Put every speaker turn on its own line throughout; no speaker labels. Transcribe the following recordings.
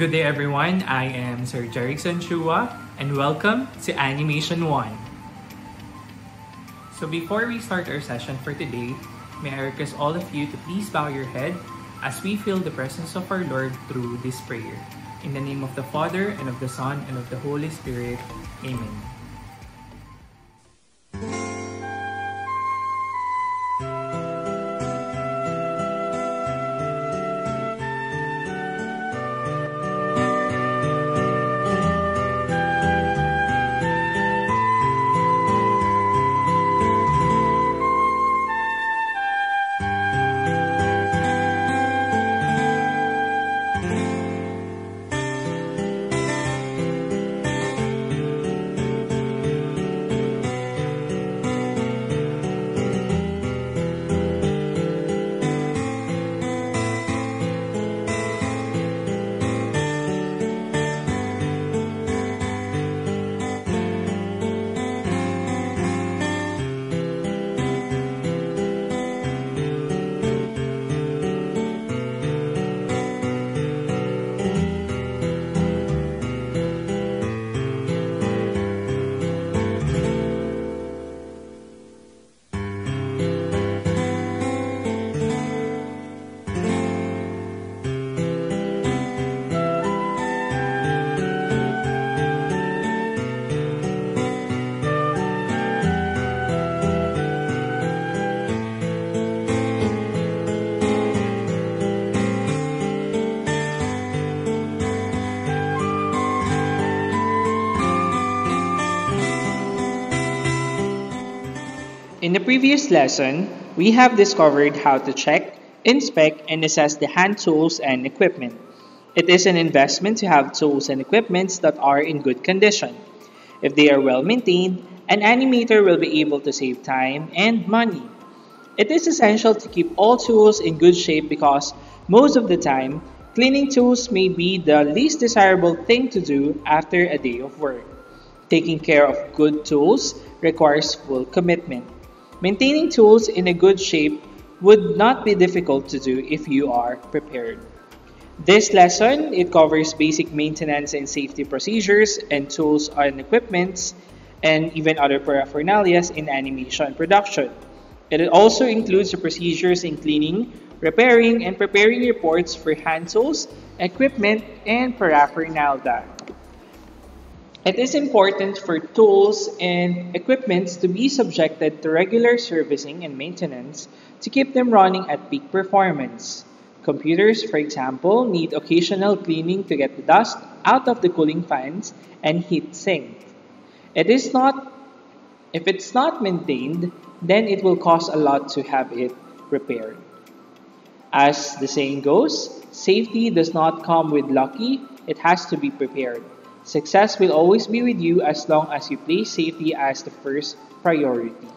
Good day everyone, I am Sir Jerickson Chua and welcome to Animation 1. So before we start our session for today, may I request all of you to please bow your head as we feel the presence of our Lord through this prayer. In the name of the Father, and of the Son, and of the Holy Spirit. Amen.
In the previous lesson, we have discovered how to check, inspect, and assess the hand tools and equipment. It is an investment to have tools and equipments that are in good condition. If they are well maintained, an animator will be able to save time and money. It is essential to keep all tools in good shape because most of the time, cleaning tools may be the least desirable thing to do after a day of work. Taking care of good tools requires full commitment. Maintaining tools in a good shape would not be difficult to do if you are prepared. This lesson, it covers basic maintenance and safety procedures and tools and equipments and even other paraphernalia in animation production. It also includes the procedures in cleaning, repairing, and preparing reports for hand tools, equipment, and paraphernalia. It is important for tools and equipments to be subjected to regular servicing and maintenance to keep them running at peak performance. Computers, for example, need occasional cleaning to get the dust out of the cooling fans and heat sink. It is not if it's not maintained, then it will cost a lot to have it repaired. As the saying goes, safety does not come with lucky, it has to be prepared. Success will always be with you as long as you place safety as the first priority.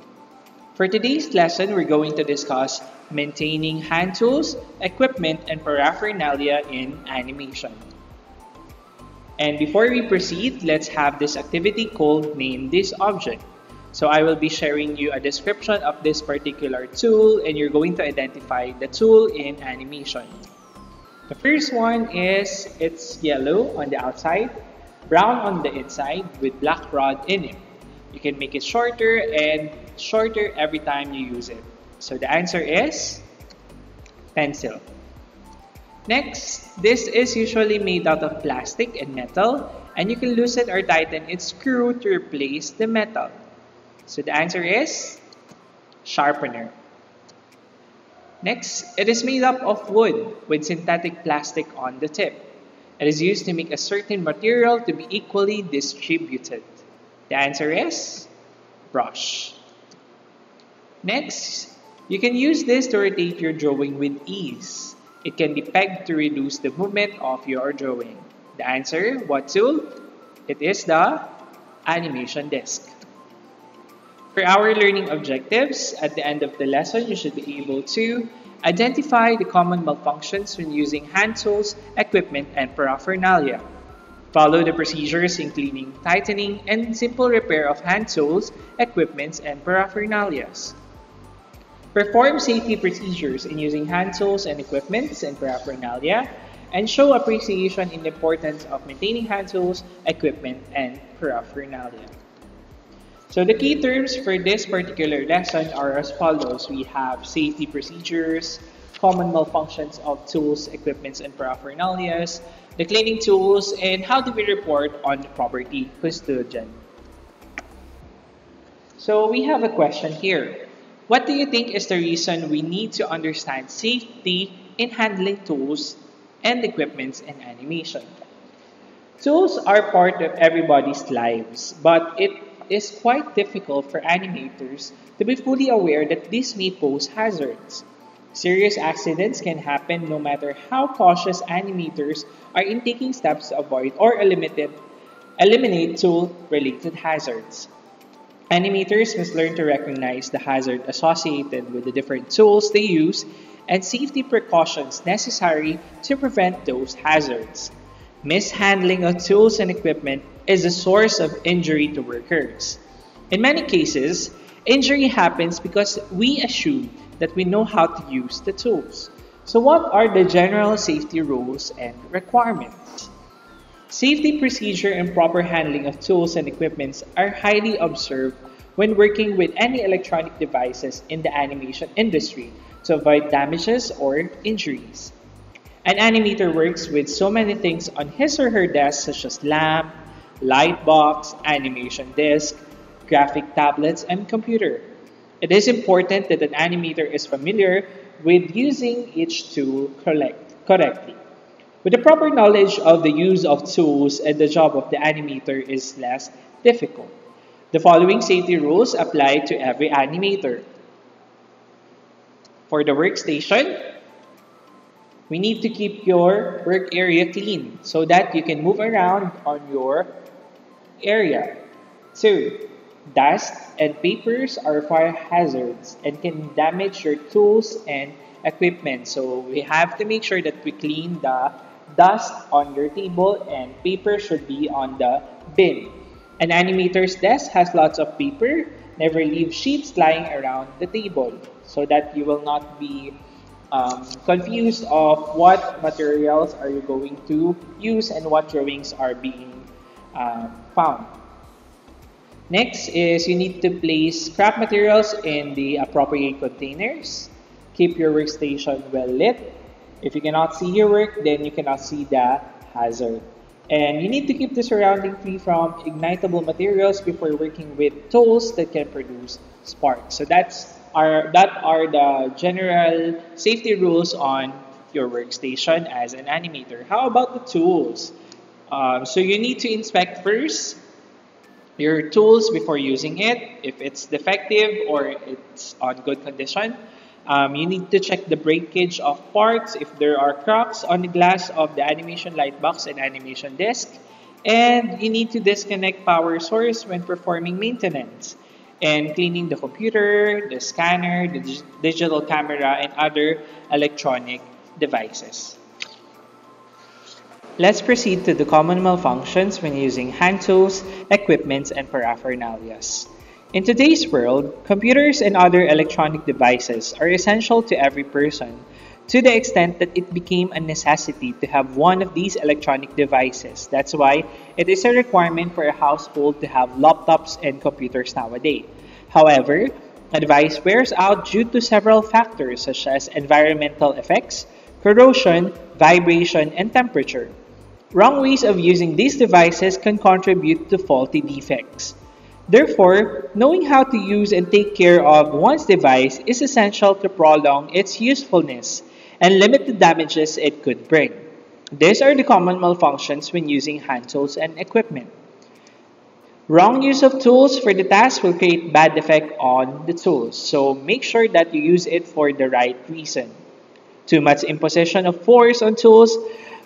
For today's lesson, we're going to discuss maintaining hand tools, equipment, and paraphernalia in animation. And before we proceed, let's have this activity called Name This Object. So I will be sharing you a description of this particular tool and you're going to identify the tool in animation. The first one is it's yellow on the outside brown on the inside with black rod in it. You can make it shorter and shorter every time you use it. So the answer is pencil. Next, this is usually made out of plastic and metal and you can loosen or tighten its screw to replace the metal. So the answer is sharpener. Next, it is made up of wood with synthetic plastic on the tip. It is used to make a certain material to be equally distributed. The answer is brush. Next, you can use this to rotate your drawing with ease. It can be pegged to reduce the movement of your drawing. The answer, what tool? It is the animation disc. For our learning objectives, at the end of the lesson, you should be able to Identify the common malfunctions when using hand tools, equipment, and paraphernalia. Follow the procedures in cleaning, tightening, and simple repair of hand tools, equipments, and paraphernalia. Perform safety procedures in using hand tools and equipments and paraphernalia, and show appreciation in the importance of maintaining hand tools, equipment, and paraphernalia. So the key terms for this particular lesson are as follows. We have safety procedures, common malfunctions of tools, equipments, and paraphernalia, the cleaning tools, and how do we report on the property custodian. So we have a question here. What do you think is the reason we need to understand safety in handling tools and equipments in animation? Tools are part of everybody's lives, but it is quite difficult for animators to be fully aware that this may pose hazards. Serious accidents can happen no matter how cautious animators are in taking steps to avoid or eliminate, eliminate tool-related hazards. Animators must learn to recognize the hazard associated with the different tools they use and safety precautions necessary to prevent those hazards. Mishandling of tools and equipment is a source of injury to workers. In many cases, injury happens because we assume that we know how to use the tools. So what are the general safety rules and requirements? Safety procedure and proper handling of tools and equipments are highly observed when working with any electronic devices in the animation industry to avoid damages or injuries. An animator works with so many things on his or her desk such as lamp, light box, animation disc, graphic tablets, and computer. It is important that an animator is familiar with using each tool correct, correctly. With the proper knowledge of the use of tools and the job of the animator is less difficult. The following safety rules apply to every animator. For the workstation, we need to keep your work area clean so that you can move around on your area. Two, dust and papers are fire hazards and can damage your tools and equipment. So we have to make sure that we clean the dust on your table and paper should be on the bin. An animator's desk has lots of paper. Never leave sheets lying around the table so that you will not be um, confused of what materials are you going to use and what drawings are being uh, found. Next is you need to place scrap materials in the appropriate containers. Keep your workstation well lit. If you cannot see your work, then you cannot see the hazard. And you need to keep the surrounding free from ignitable materials before working with tools that can produce sparks. So that's our that are the general safety rules on your workstation as an animator. How about the tools? Um, so you need to inspect first your tools before using it. If it's defective or it's on good condition, um, you need to check the breakage of parts if there are cracks on the glass of the animation light box and animation disc. And you need to disconnect power source when performing maintenance and cleaning the computer, the scanner, the digital camera, and other electronic devices. Let's proceed to the common malfunctions when using hand tools, equipments, and paraphernalia. In today's world, computers and other electronic devices are essential to every person to the extent that it became a necessity to have one of these electronic devices. That's why it is a requirement for a household to have laptops and computers nowadays. However, advice wears out due to several factors such as environmental effects, corrosion, vibration, and temperature. Wrong ways of using these devices can contribute to faulty defects. Therefore, knowing how to use and take care of one's device is essential to prolong its usefulness and limit the damages it could bring. These are the common malfunctions when using hand tools and equipment. Wrong use of tools for the task will create bad effect on the tools, so make sure that you use it for the right reason. Too much imposition of force on tools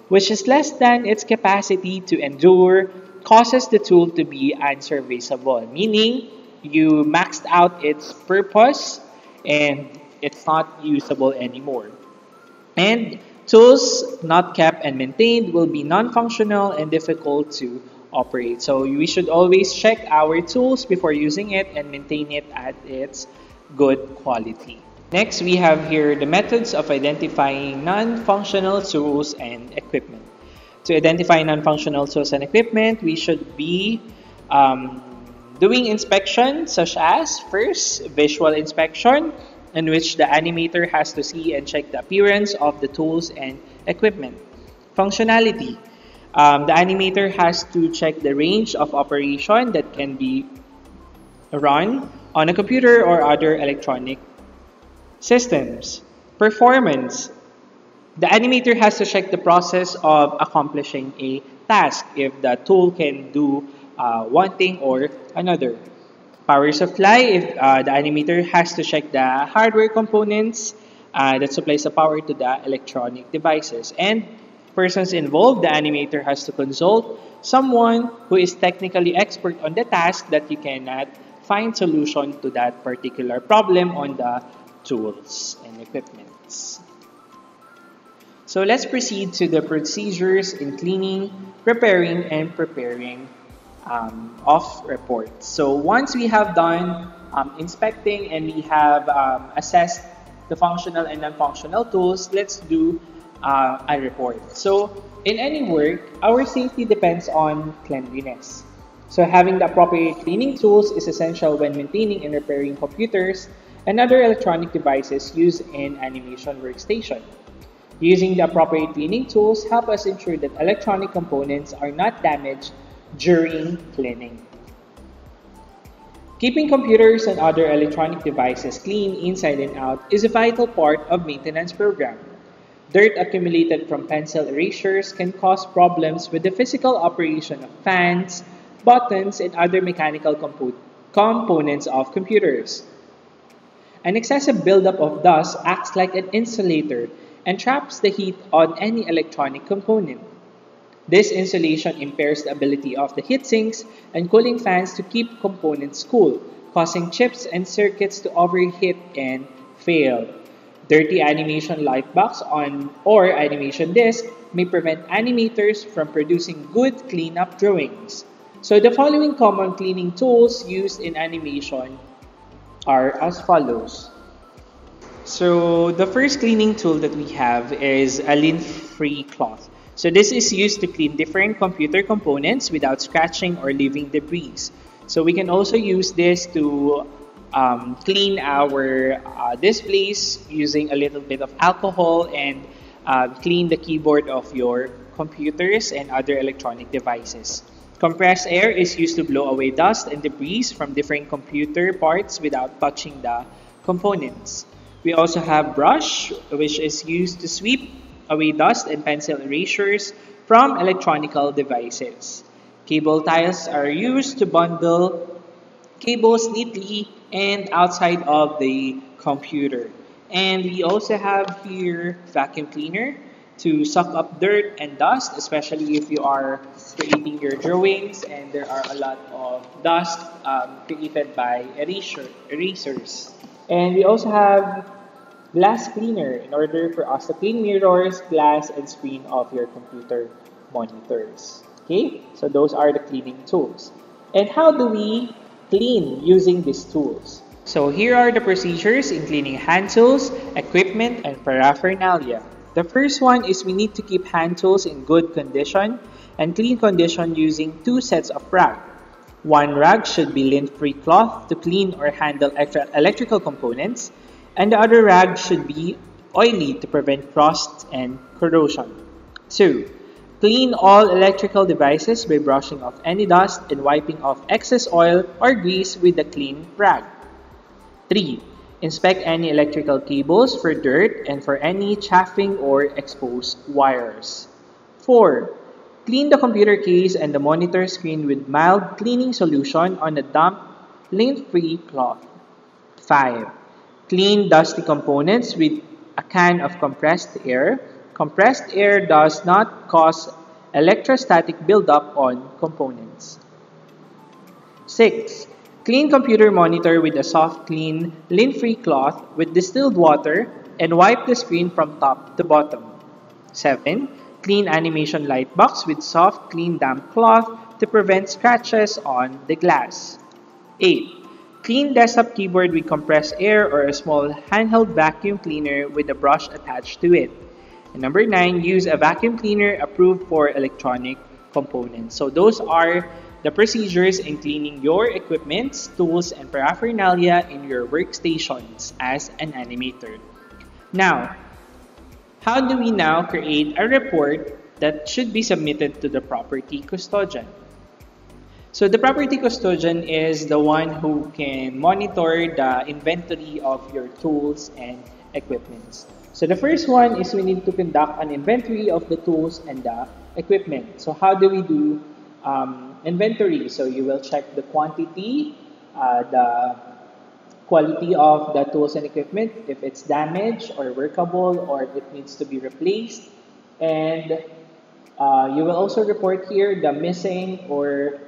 which is less than its capacity to endure, causes the tool to be unserviceable, meaning you maxed out its purpose and it's not usable anymore. And tools not kept and maintained will be non-functional and difficult to operate. So we should always check our tools before using it and maintain it at its good quality. Next, we have here the methods of identifying non-functional tools and equipment. To identify non-functional tools and equipment, we should be um, doing inspection such as first, visual inspection in which the animator has to see and check the appearance of the tools and equipment. Functionality. Um, the animator has to check the range of operation that can be run on a computer or other electronic Systems. Performance. The animator has to check the process of accomplishing a task if the tool can do uh, one thing or another. Power supply, if uh, the animator has to check the hardware components uh, that supplies the power to the electronic devices. And persons involved, the animator has to consult someone who is technically expert on the task that you cannot find solution to that particular problem on the tools and equipments. So let's proceed to the procedures in cleaning, preparing, and preparing um, of reports. So once we have done um, inspecting and we have um, assessed the functional and non-functional tools, let's do uh, a report. So in any work, our safety depends on cleanliness. So having the appropriate cleaning tools is essential when maintaining and repairing computers, and other electronic devices used in animation workstation. Using the appropriate cleaning tools help us ensure that electronic components are not damaged during cleaning. Keeping computers and other electronic devices clean inside and out is a vital part of maintenance program. Dirt accumulated from pencil erasures can cause problems with the physical operation of fans, buttons, and other mechanical compo components of computers. An excessive buildup of dust acts like an insulator and traps the heat on any electronic component. This insulation impairs the ability of the heat sinks and cooling fans to keep components cool, causing chips and circuits to overheat and fail. Dirty animation lightbox on or animation disk may prevent animators from producing good cleanup drawings. So the following common cleaning tools used in animation are as follows. So the first cleaning tool that we have is a lint-free cloth. So this is used to clean different computer components without scratching or leaving debris. So we can also use this to um, clean our uh, displays using a little bit of alcohol and uh, clean the keyboard of your computers and other electronic devices. Compressed air is used to blow away dust and debris from different computer parts without touching the components. We also have brush, which is used to sweep away dust and pencil erasures from electronic devices. Cable ties are used to bundle cables neatly and outside of the computer. And we also have here vacuum cleaner to suck up dirt and dust, especially if you are creating your drawings and there are a lot of dust um, created by eraser, erasers. And we also have glass cleaner in order for us to clean mirrors, glass, and screen of your computer monitors. Okay, so those are the cleaning tools. And how do we clean using these tools? So here are the procedures in cleaning hand tools, equipment, and paraphernalia. The first one is we need to keep hand tools in good condition and clean condition using two sets of rag. One rag should be lint-free cloth to clean or handle electrical components, and the other rag should be oily to prevent rust and corrosion. 2. Clean all electrical devices by brushing off any dust and wiping off excess oil or grease with a clean rag. 3. Inspect any electrical cables for dirt and for any chafing or exposed wires. 4. Clean the computer case and the monitor screen with mild cleaning solution on a damp, lint-free cloth. 5. Clean dusty components with a can of compressed air. Compressed air does not cause electrostatic buildup on components. 6. Clean computer monitor with a soft, clean, lint-free cloth with distilled water and wipe the screen from top to bottom. 7. Clean animation light box with soft, clean, damp cloth to prevent scratches on the glass. 8. Clean desktop keyboard with compressed air or a small handheld vacuum cleaner with a brush attached to it. And number nine, use a vacuum cleaner approved for electronic components. So those are the procedures in cleaning your equipments, tools, and paraphernalia in your workstations as an animator. Now, how do we now create a report that should be submitted to the property custodian? So the property custodian is the one who can monitor the inventory of your tools and equipments. So the first one is we need to conduct an inventory of the tools and the equipment. So how do we do um, inventory? So you will check the quantity, uh, the quality of the tools and equipment, if it's damaged or workable or it needs to be replaced. And uh, you will also report here the missing or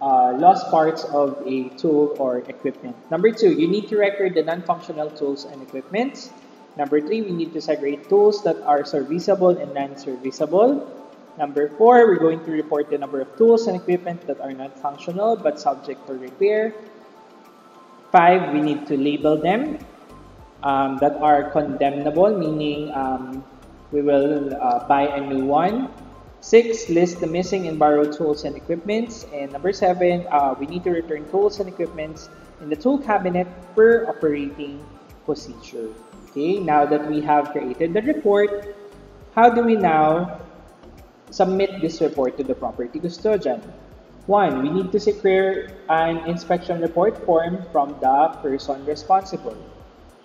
uh, lost parts of a tool or equipment. Number two, you need to record the non-functional tools and equipments. Number three, we need to segregate tools that are serviceable and non-serviceable. Number four, we're going to report the number of tools and equipment that are not functional but subject to repair. Five, we need to label them um, that are condemnable, meaning um, we will uh, buy a new one. Six, list the missing and borrowed tools and equipments. And number seven, uh, we need to return tools and equipments in the tool cabinet per operating procedure. Okay, now that we have created the report, how do we now submit this report to the property custodian? One, we need to secure an inspection report form from the person responsible.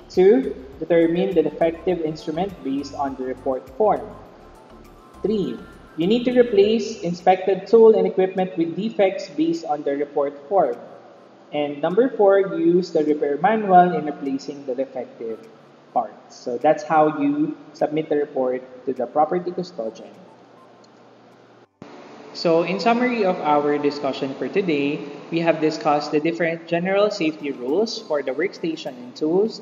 Two, determine the defective instrument based on the report form. Three, you need to replace inspected tool and equipment with defects based on the report form. And number four, use the repair manual in replacing the defective So that's how you submit the report to the property custodian. So in summary of our discussion for today, we have discussed the different general safety rules for the workstation and tools,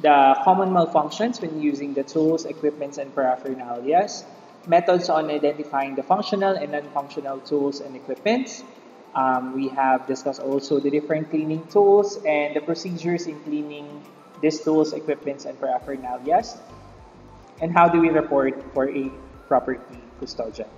the common malfunctions when using the tools, equipments, and paraphernalias, methods on identifying the functional and non-functional tools and equipments. Um, we have discussed also the different cleaning tools and the procedures in cleaning these tools, equipments, and paraphernalias. And how do we report for a property custodian?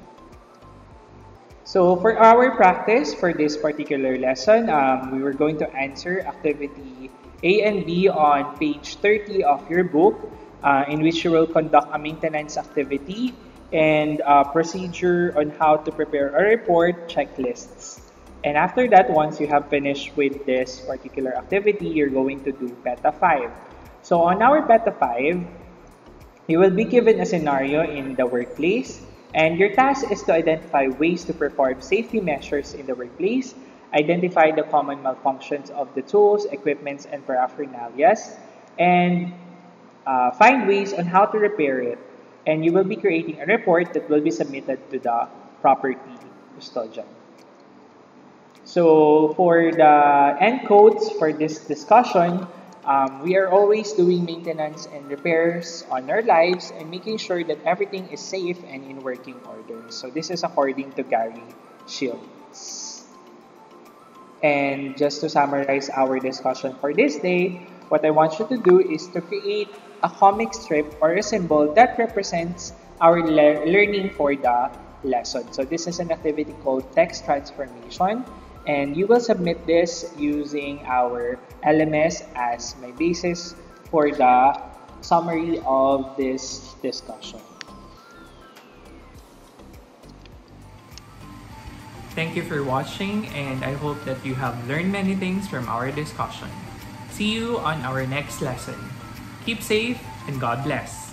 So for our practice for this particular lesson, um, we were going to answer activity A and B on page 30 of your book, uh, in which you will conduct a maintenance activity and a procedure on how to prepare a report checklists. And after that, once you have finished with this particular activity, you're going to do PETA 5. So on our PETA 5, you will be given a scenario in the workplace and your task is to identify ways to perform safety measures in the workplace, identify the common malfunctions of the tools, equipments, and paraphernalias, and uh, find ways on how to repair it and you will be creating a report that will be submitted to the property custodian. So for the end codes for this discussion, um, we are always doing maintenance and repairs on our lives and making sure that everything is safe and in working order. So this is according to Gary Shields. And just to summarize our discussion for this day, what I want you to do is to create a comic strip or a symbol that represents our le learning for the lesson. So this is an activity called text transformation and you will submit this using our LMS as my basis for the summary of this discussion.
Thank you for watching and I hope that you have learned many things from our discussion. See you on our next lesson. Keep safe and God bless.